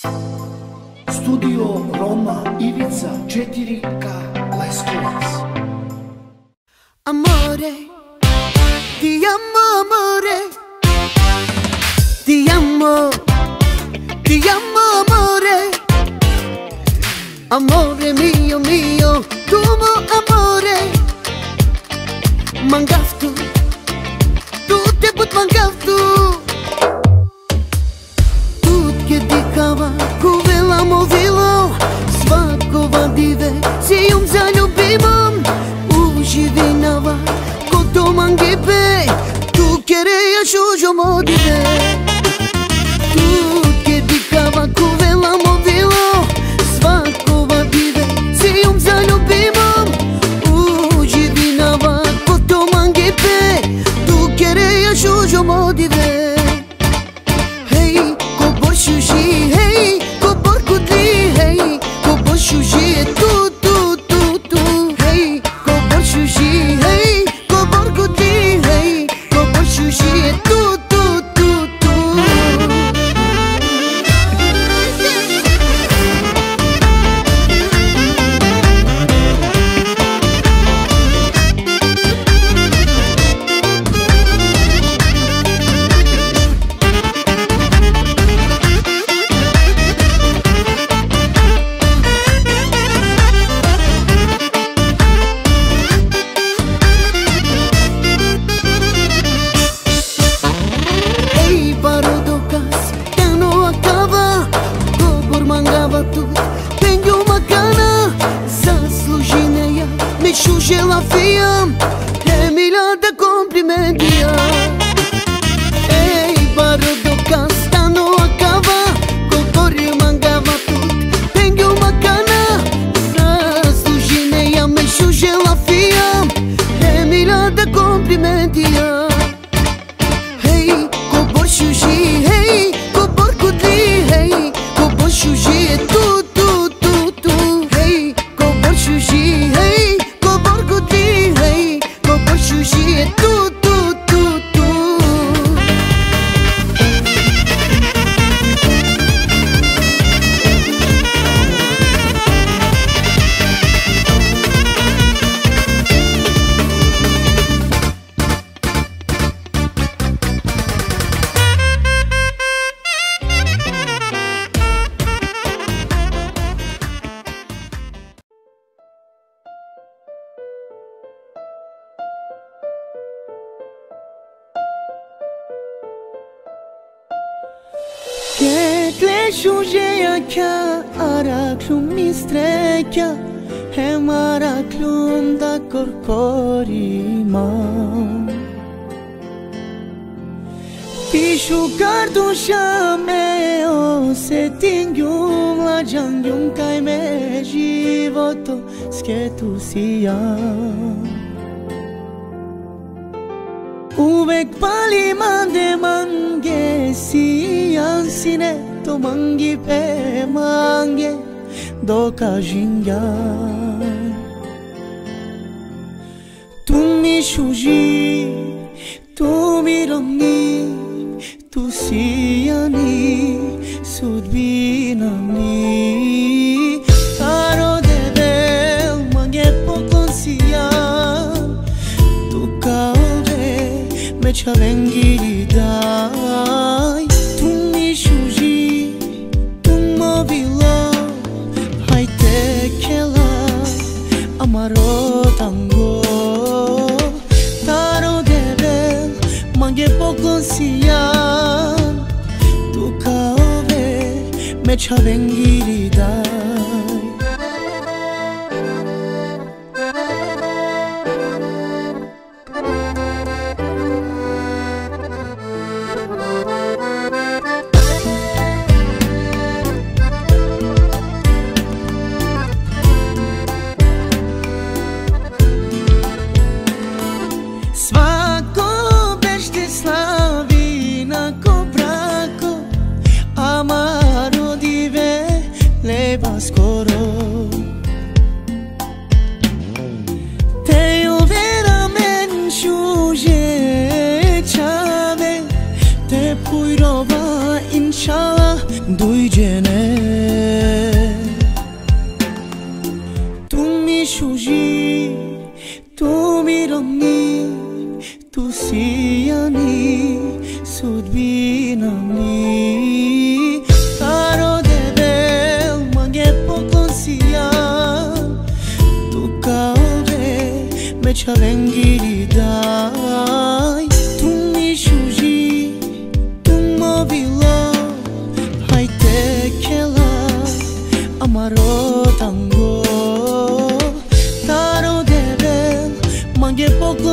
Студио Рома Ивица 4К Лесковац Аморе Ти амо, аморе. Ти амо Ти амо, аморе. Аморе мио, мио Тумо, аморе. Мангавту Ту те бут Mangaftu Свакава кувела му вилал Свакова диве се јум заљубимам Уживинава ко доман гибе Ту керејаш ужом одиве Σουγέακα, αρακλού μιστρέκια Εμαρακλούν τα κορκόριμα Πίσω καρδούσια με όσε την γιούμ Λατζαν γιούμ καημέ životo σκέτουσια Uvek pali mande mange sijansine tu mangi pe mangi do ka jinga tu mi shuji tu mi rongi tu si ani ශවෙංගිරීදා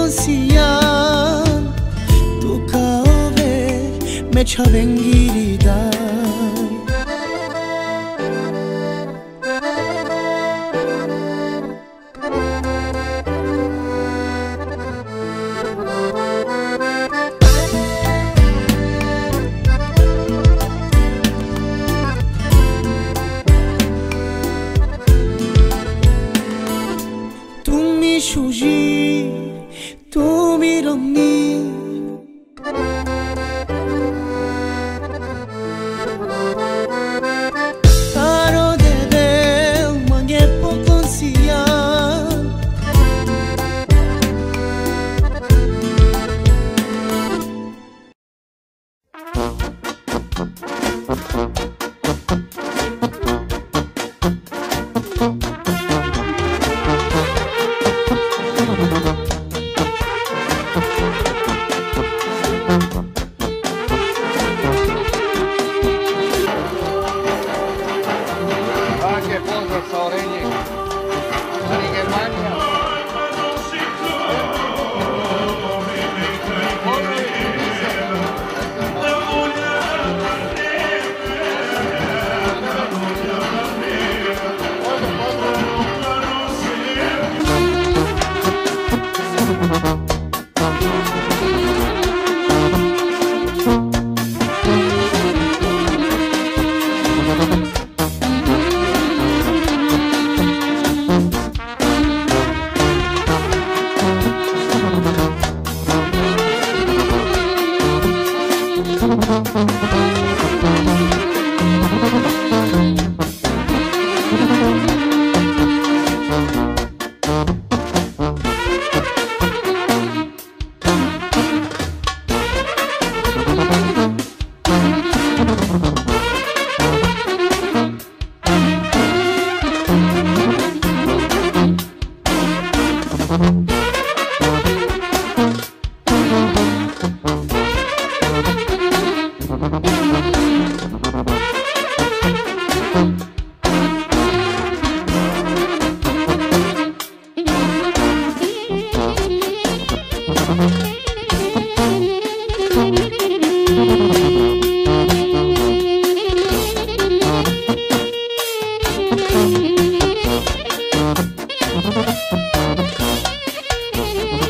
sijan Tu kaove, me qavengiri daj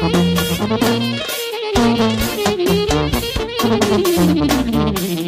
Thank you.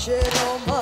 Cheiro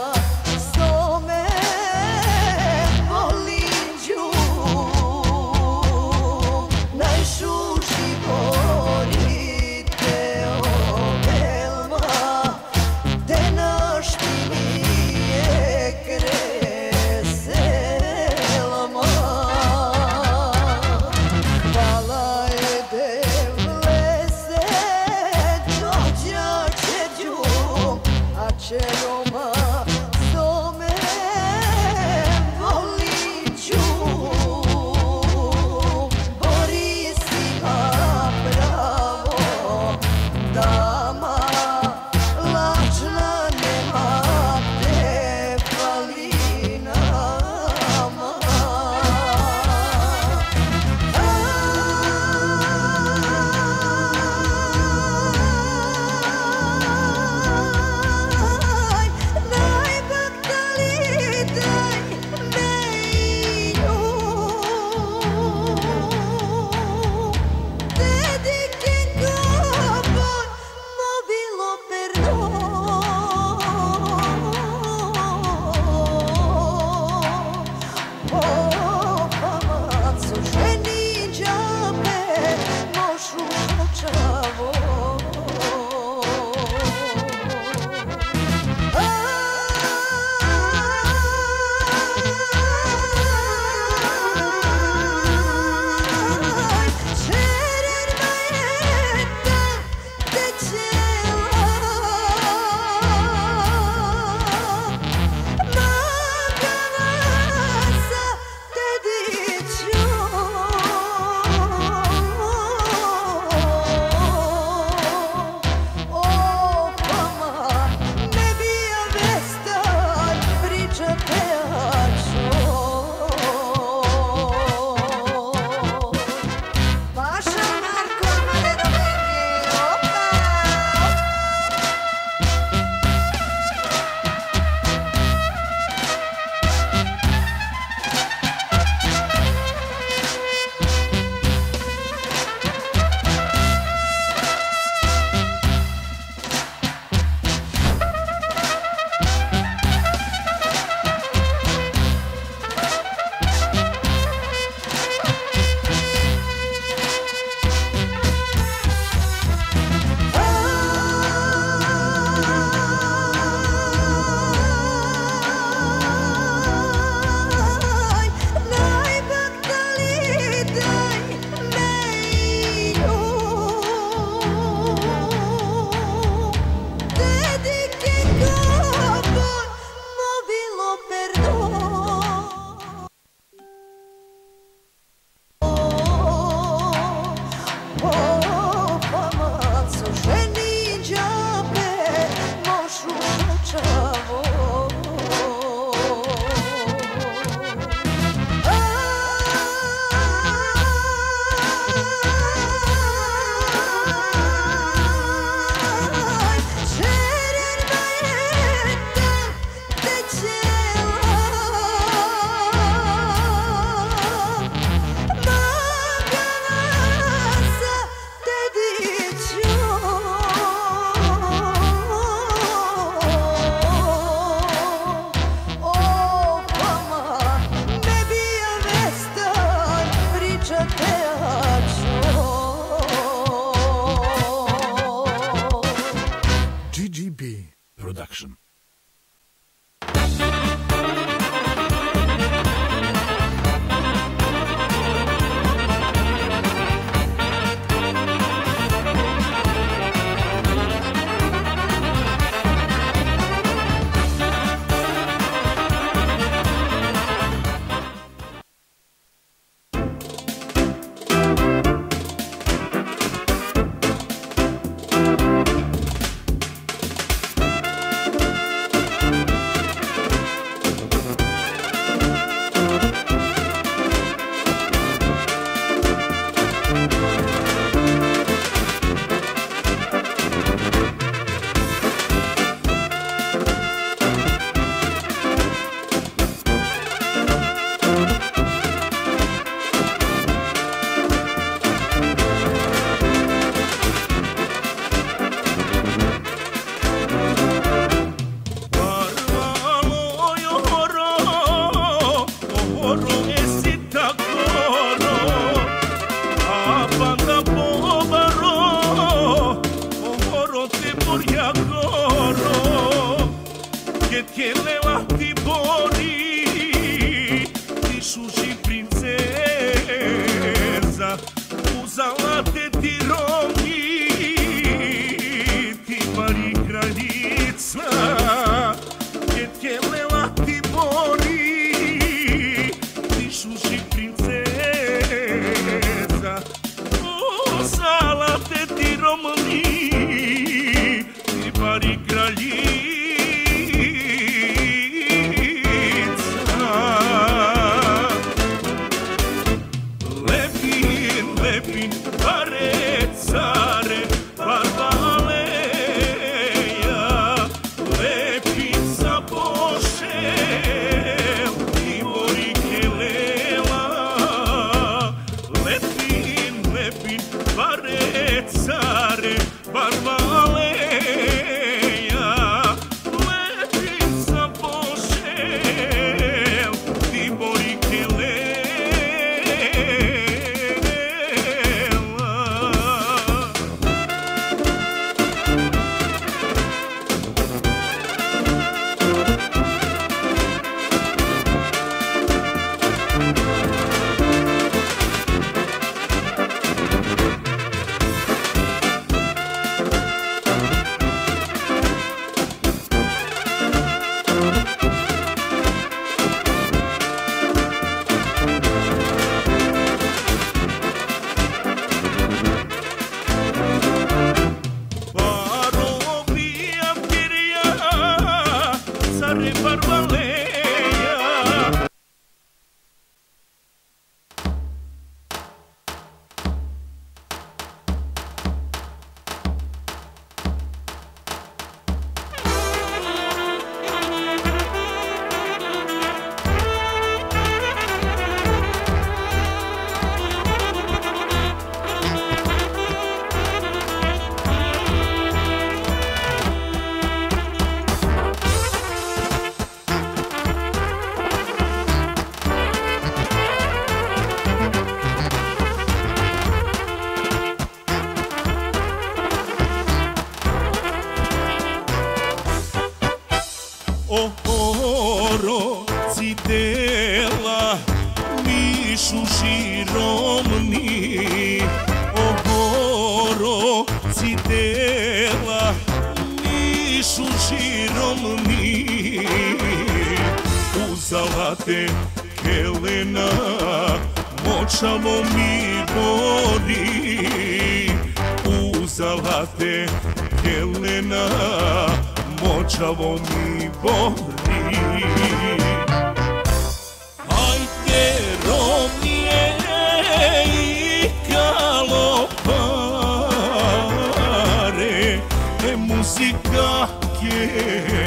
música que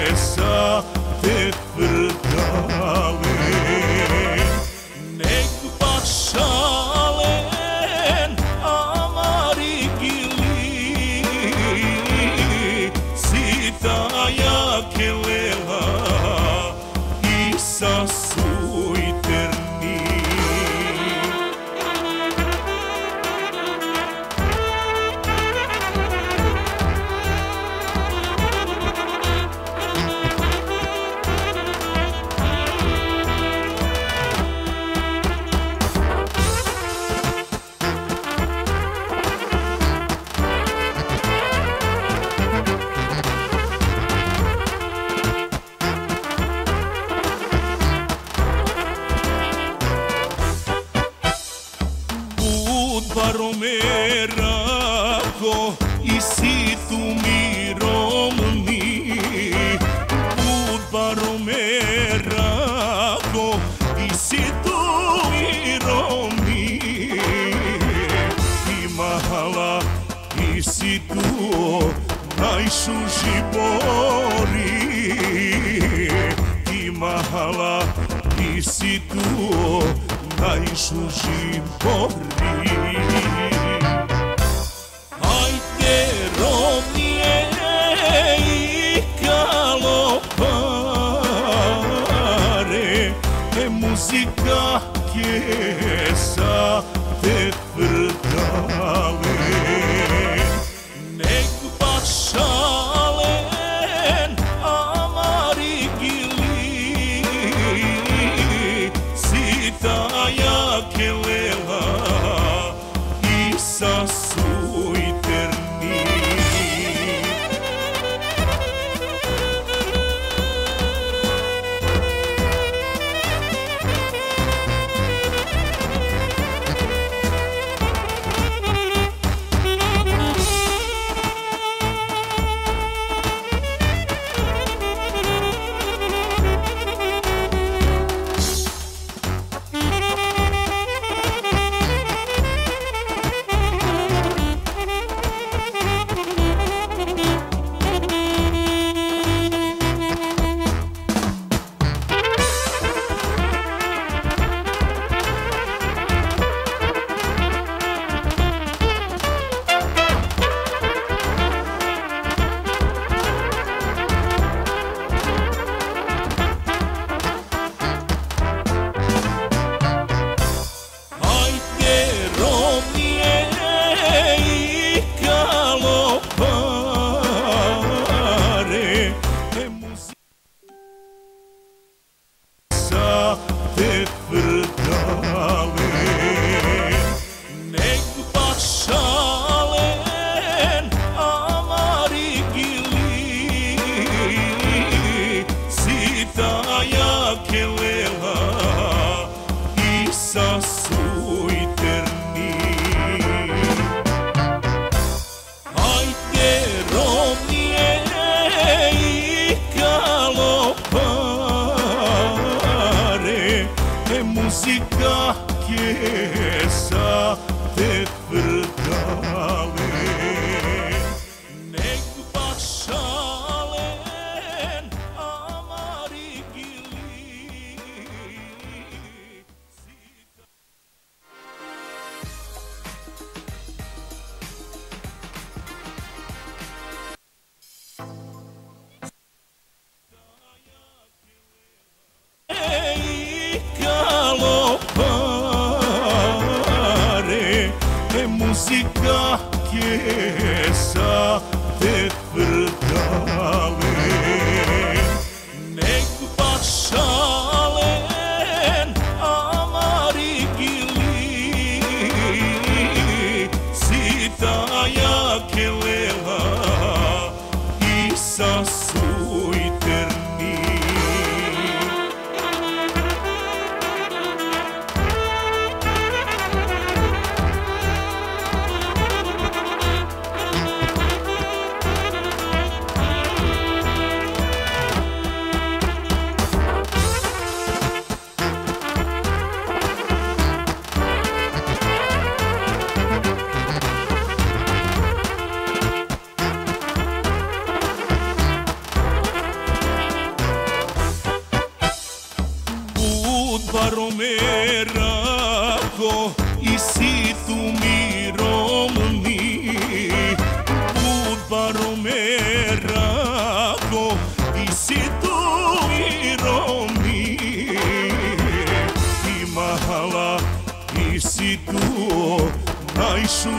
Ai σου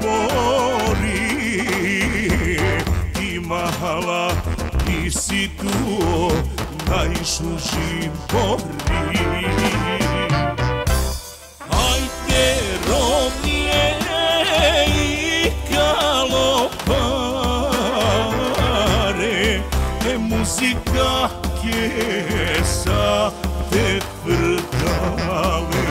μπορεί Τη μαχαλά ίση του Ai σου μπορεί Ai τερόμιε η καλοπάρε E μουσικά και σαν te frdale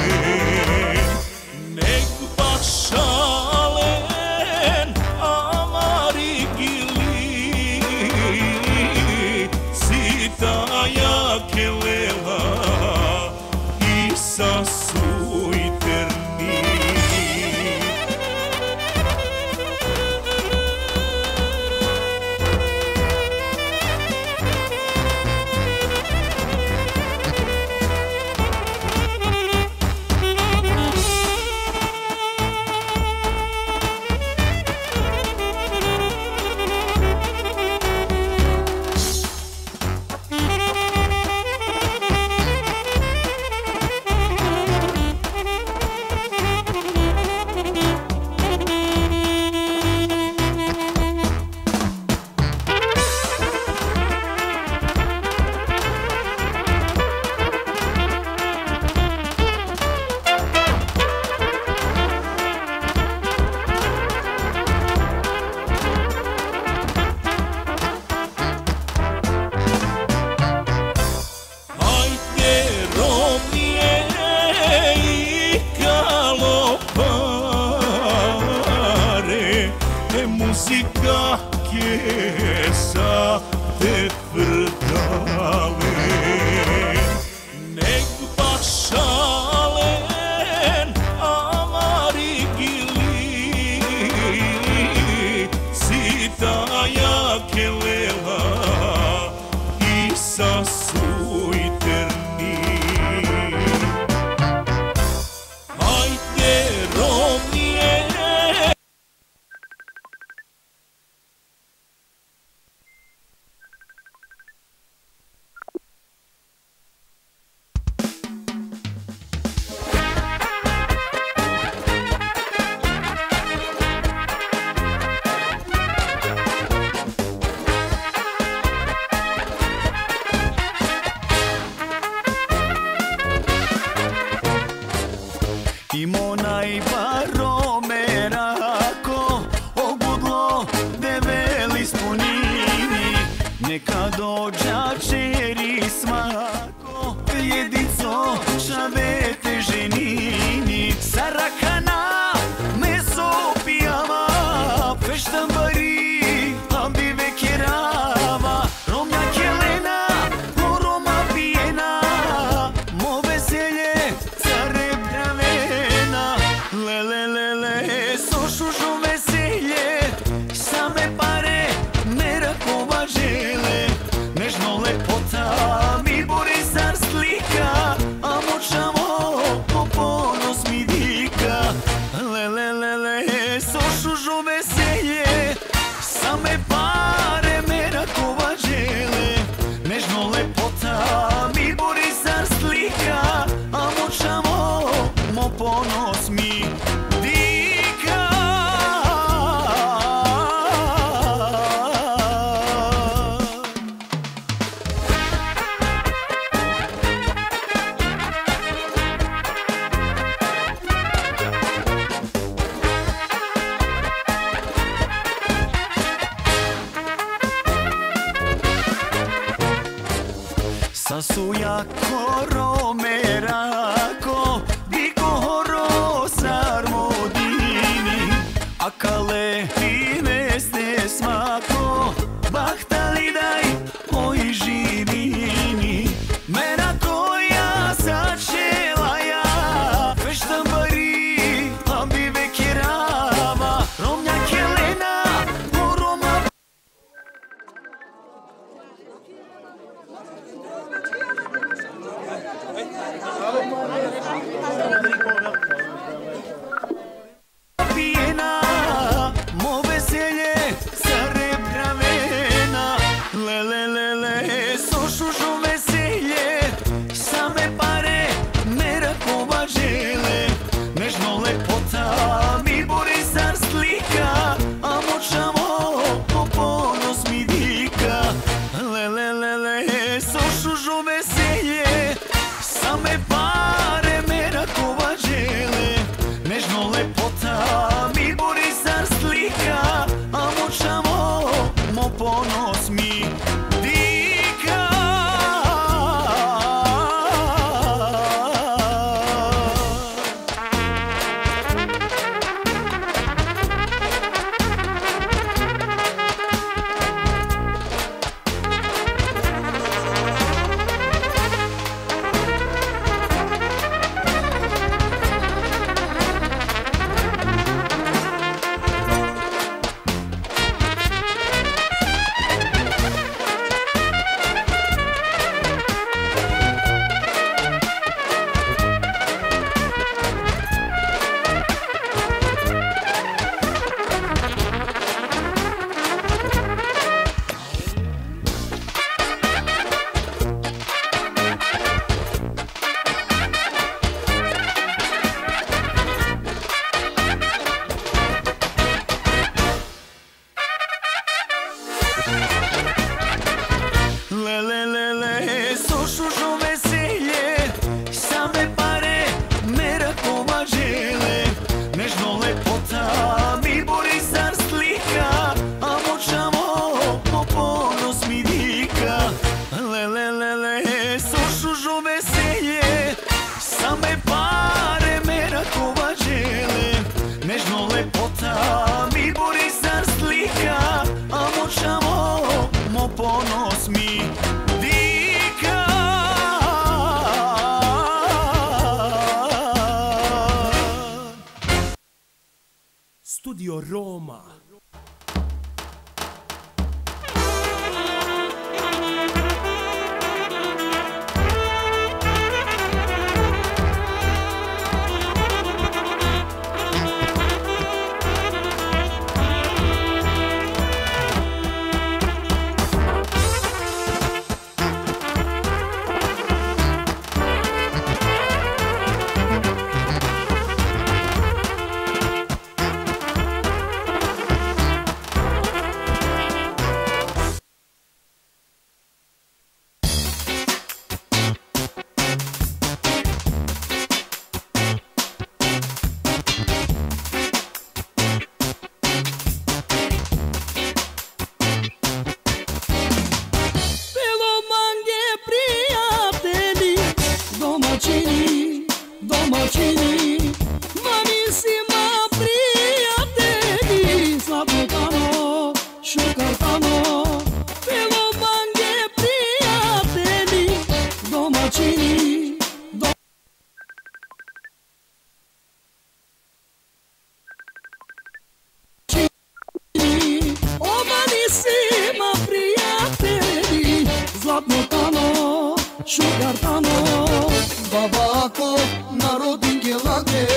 tamo, šukar tamo. Babako narodin gelage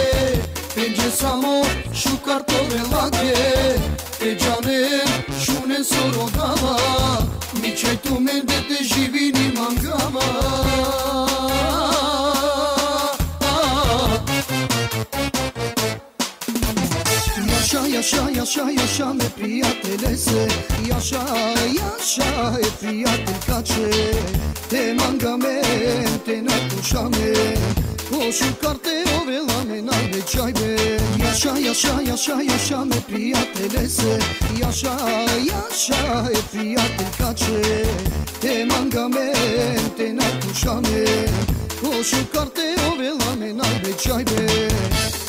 Pence samo şu kartore lage. E canem şune sorodava Mi çaj tu mende te živini mangama Yaşa yaşa yaşa me prijatelje se Yaşa yaşa e prijatelj kače Te manga me te nakuša me Ošu karte ove lame najde čajbe Yaşa yaşa yaşa yaşa me prijatelje se Yaşa yaşa e prijatelj kače Te manga me te nakuša me Ošu karte ove lame najde čajbe Belja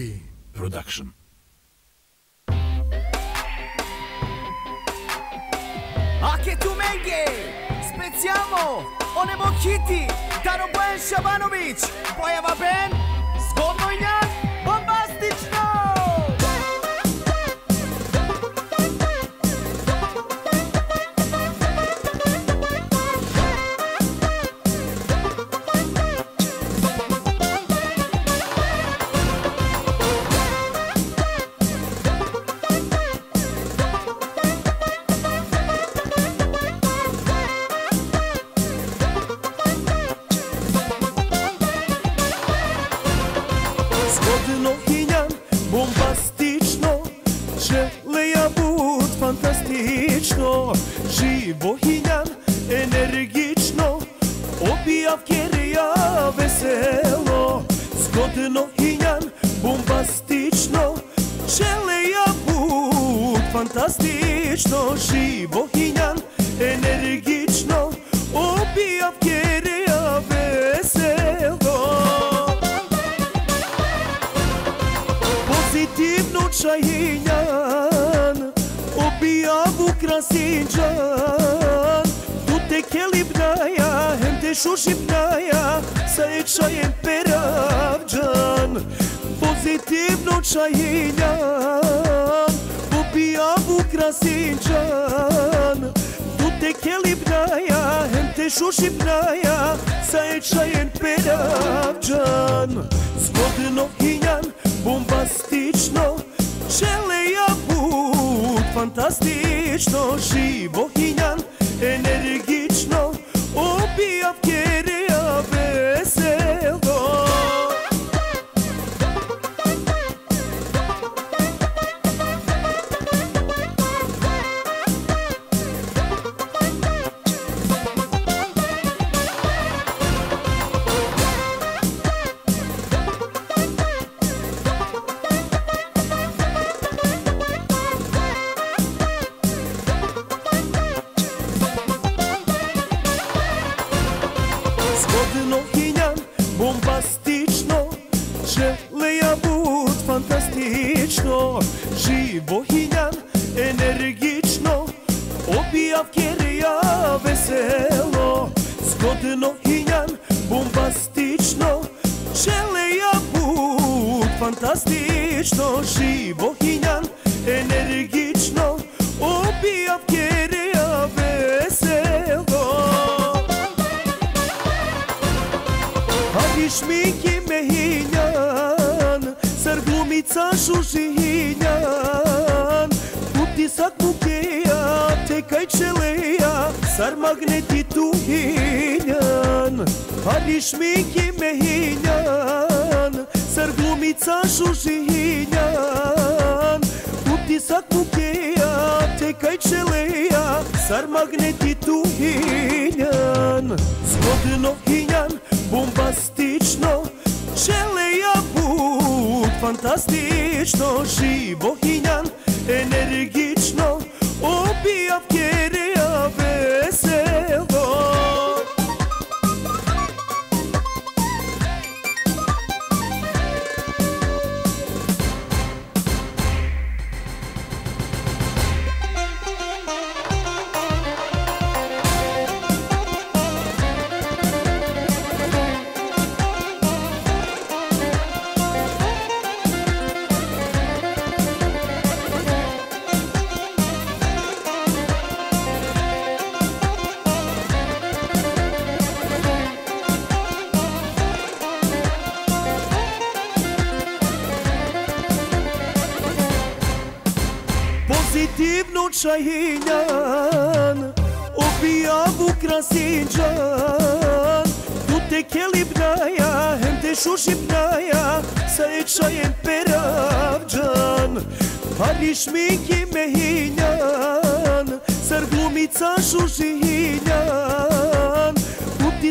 P Production. Aketumenge, speciamo, onemo Kitty, Daro Ben Shabanovic, Pojava Ben,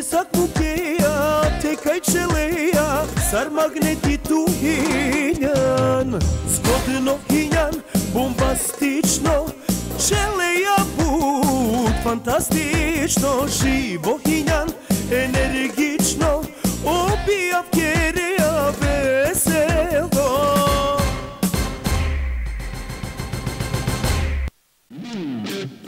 sakbukeja, te kaj čeleja, sar magnetitu hinjan. Zgodno hinjan, bombastično, čeleja bud, fantastično, živo hinjan, energično, obija vjereja veselo. Mm.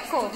pecou.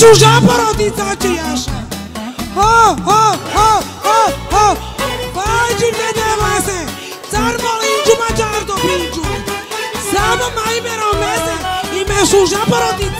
suja para o dita de acha. Oh, oh, oh, oh, oh. Vai de medelase. Zarbolim de majar do pinjo. Sabe mais meromese. E me suja para o dita.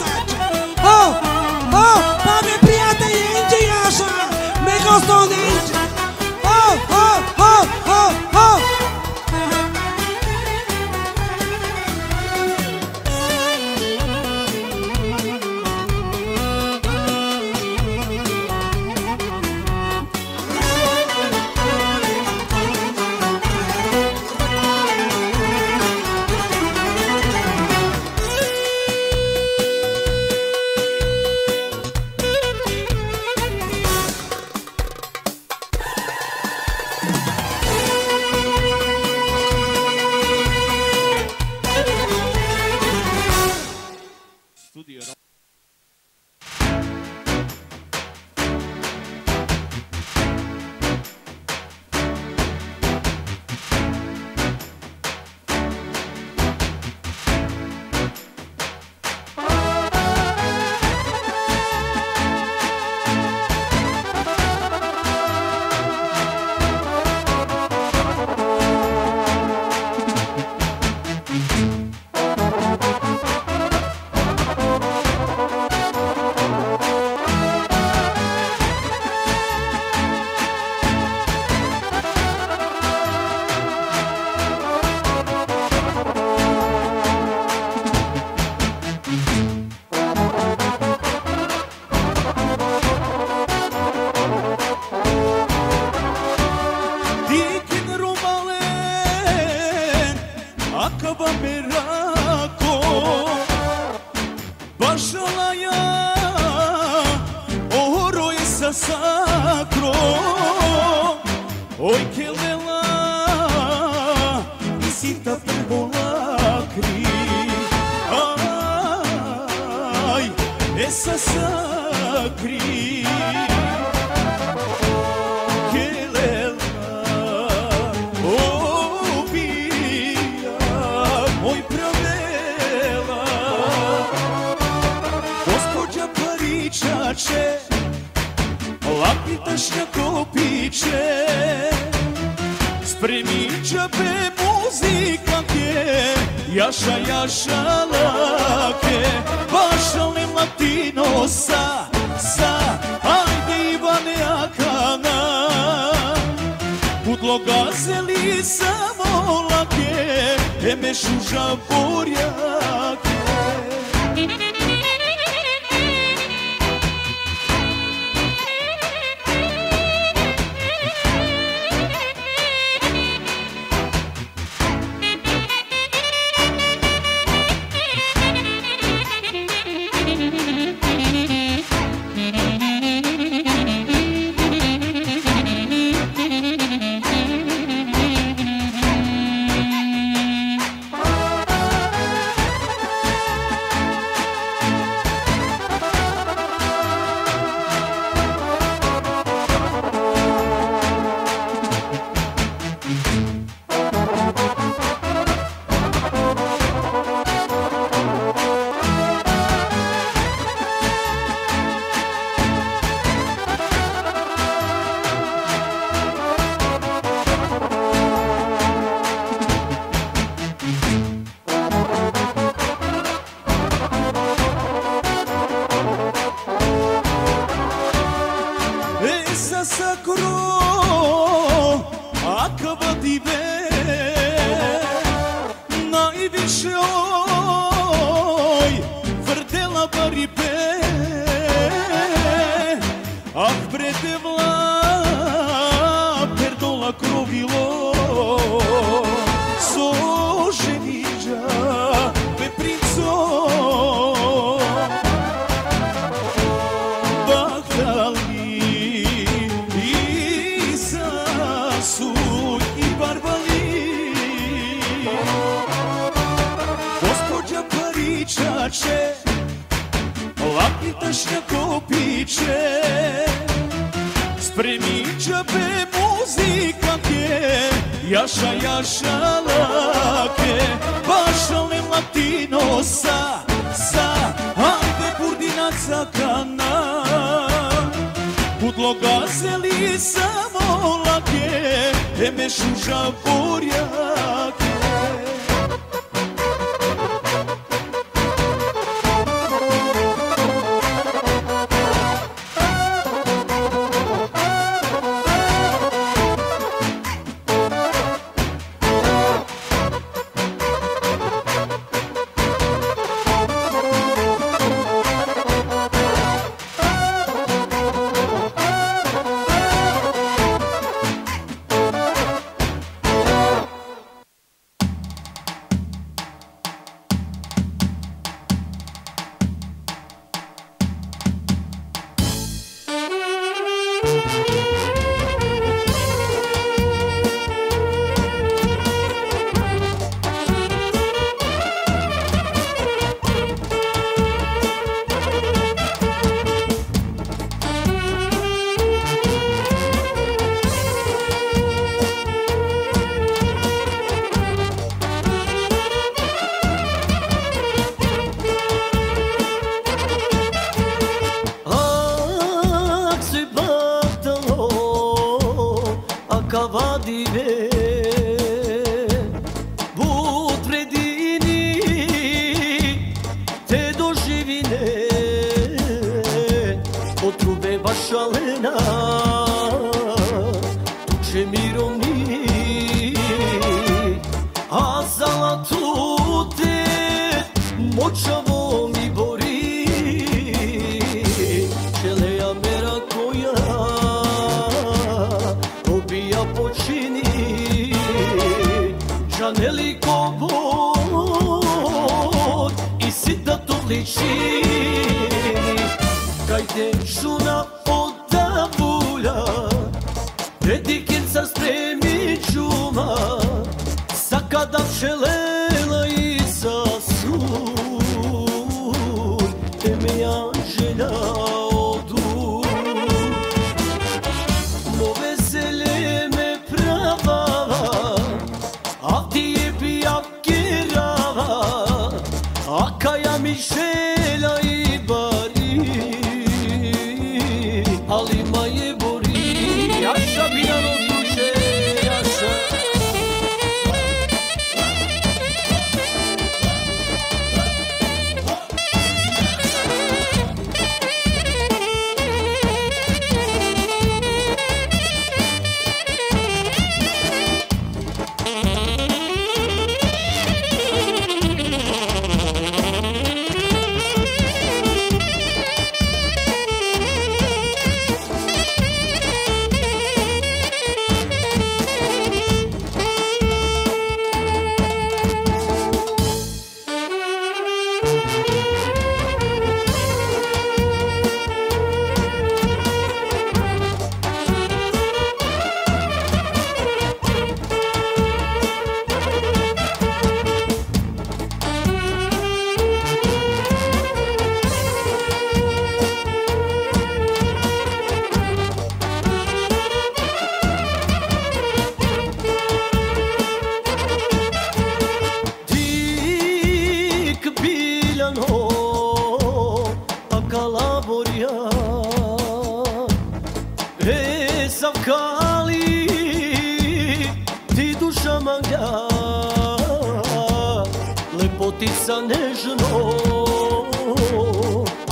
Lepotica nežno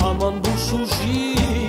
Aman dušu živi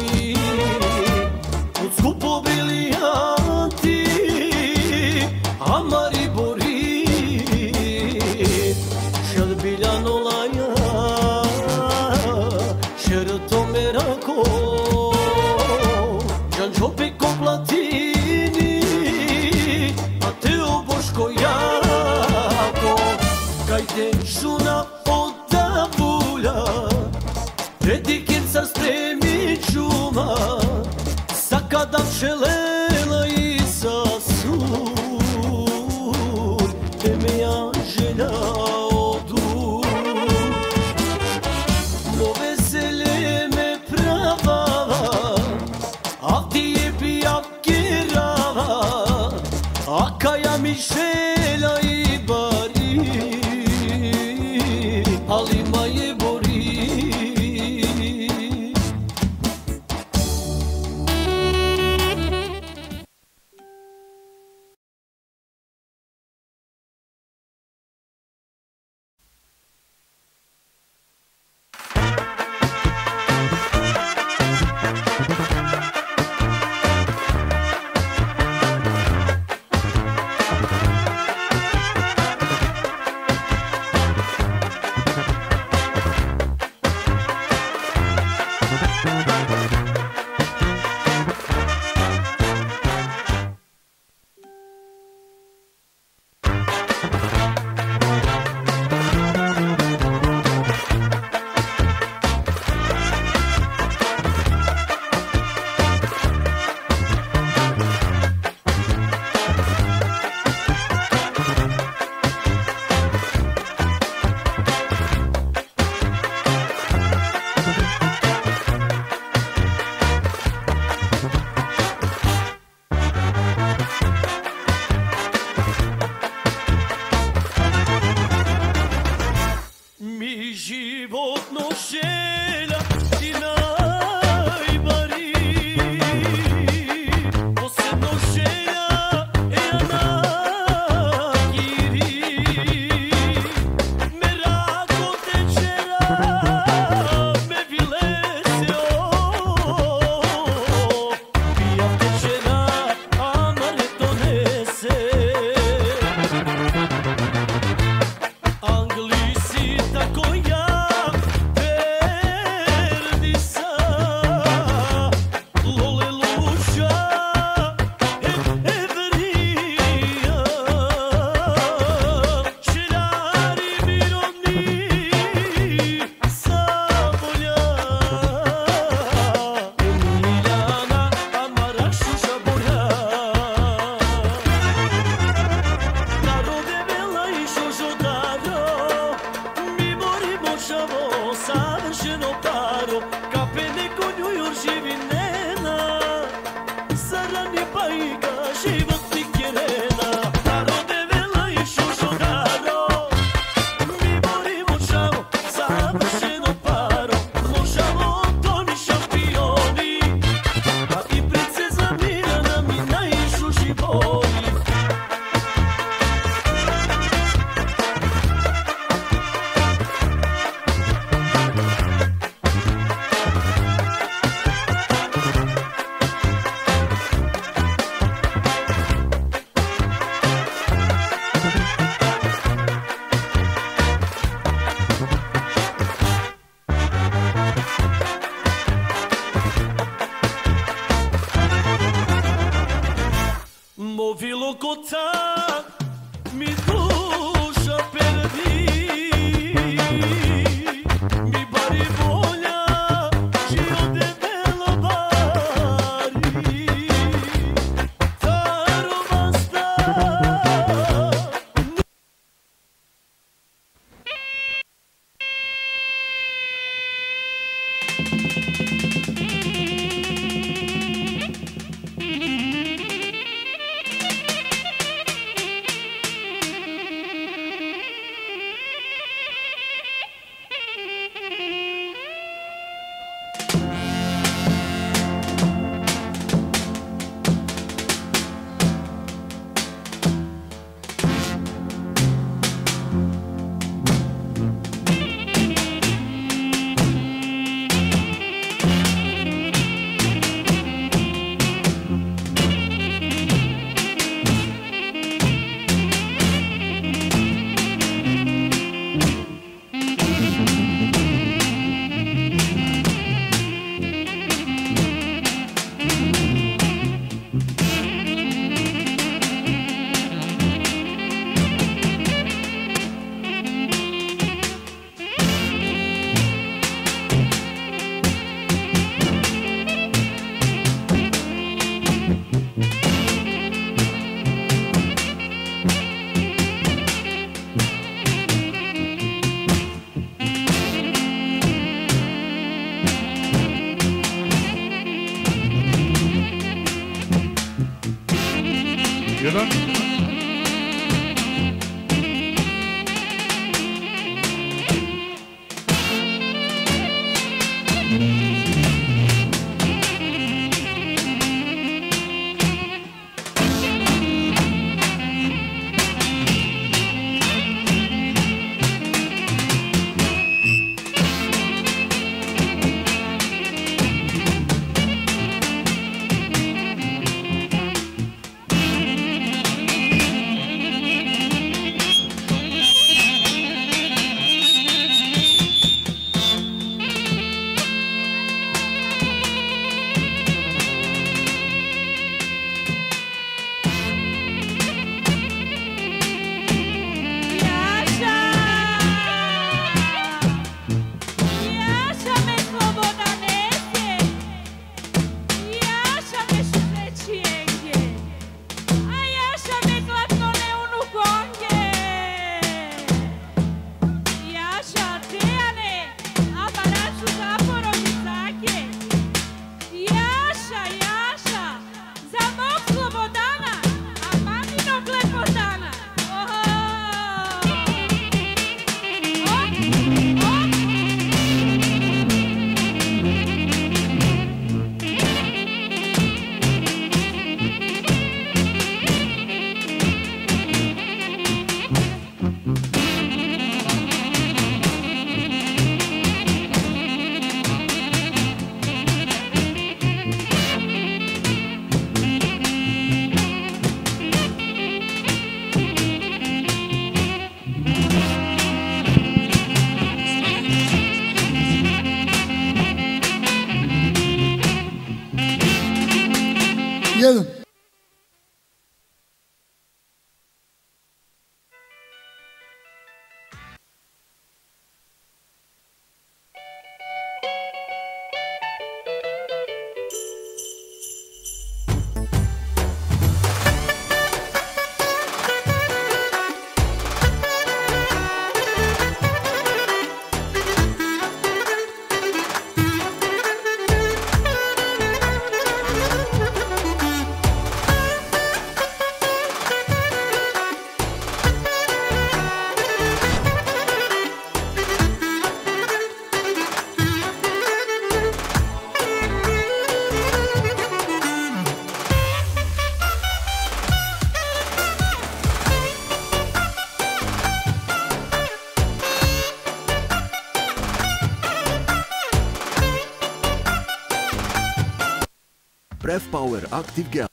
active guard.